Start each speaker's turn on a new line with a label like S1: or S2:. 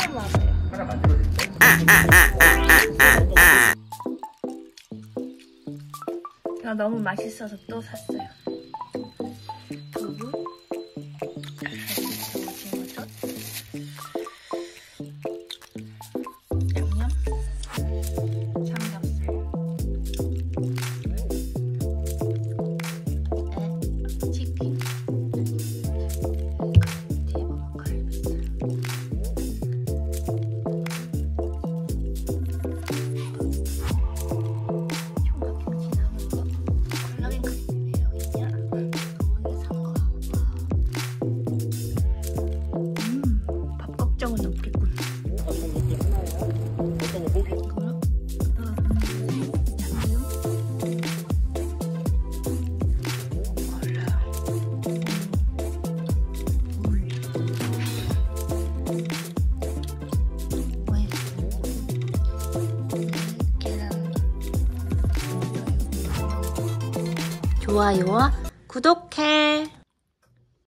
S1: 생각나세요? 하나 만들어드릴게요.
S2: 저 너무 맛있어서 또 샀어요.
S3: 좋아요와 구독해.